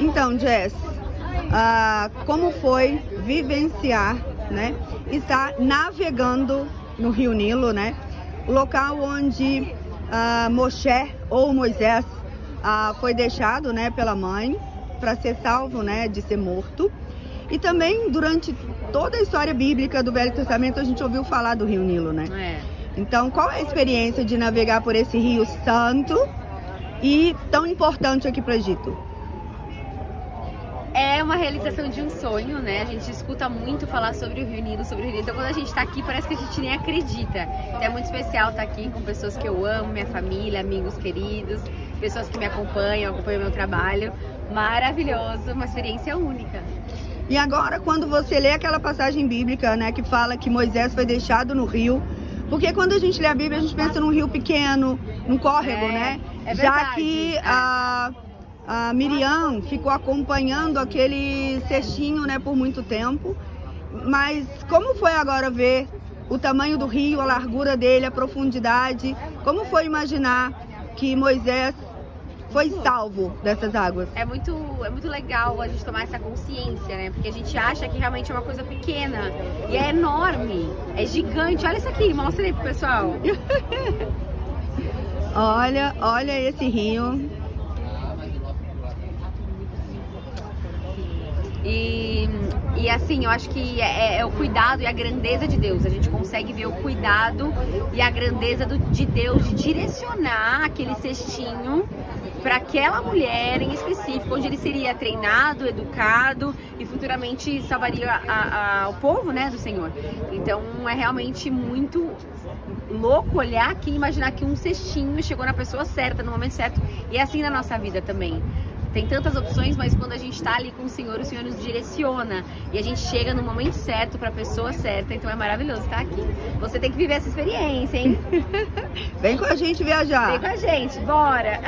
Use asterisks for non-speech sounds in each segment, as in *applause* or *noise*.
Então, Jess, ah, como foi vivenciar, né? Estar navegando no Rio Nilo, né? O local onde ah, Moshe ou Moisés ah, foi deixado, né, pela mãe para ser salvo, né, de ser morto. E também durante toda a história bíblica do Velho Testamento a gente ouviu falar do Rio Nilo, né? É. Então, qual é a experiência de navegar por esse rio santo e tão importante aqui para o Egito? É uma realização de um sonho, né? A gente escuta muito falar sobre o Rio Nilo, sobre o Rio Nilo. Então, quando a gente tá aqui, parece que a gente nem acredita. Então, é muito especial estar aqui com pessoas que eu amo, minha família, amigos queridos, pessoas que me acompanham, acompanham meu trabalho. Maravilhoso, uma experiência única. E agora, quando você lê aquela passagem bíblica, né, que fala que Moisés foi deixado no rio, porque quando a gente lê a Bíblia, a gente pensa num rio pequeno, num córrego, É, né? é Já verdade, que é. a, a Miriam ficou acompanhando aquele cestinho, né, por muito tempo. Mas como foi agora ver o tamanho do rio, a largura dele, a profundidade? Como foi imaginar que Moisés foi salvo dessas águas? É muito, é muito legal a gente tomar essa consciência, né? Porque a gente acha que realmente é uma coisa pequena. E é enorme, é gigante. Olha isso aqui, mostra aí pro pessoal. *laughs* Olha, olha esse rio. E, e assim, eu acho que é, é o cuidado e a grandeza de Deus. A gente consegue ver o cuidado e a grandeza do- de Deus de direcionar aquele cestinho para aquela mulher em específico, onde ele seria treinado, educado e futuramente salvaria a- a- o povo, né, do Senhor. Então é realmente muito louco olhar aqui e imaginar que um cestinho chegou na pessoa certa, no momento certo. E é assim na nossa vida também. Tem tantas opções, mas quando a gente tá ali com o Senhor, o Senhor nos direciona e a gente chega no momento certo para a pessoa certa. Então é maravilhoso estar aqui. Você tem que viver essa experiência, hein? *laughs* Vem com a gente viajar. Vem com a gente, bora!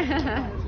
*laughs*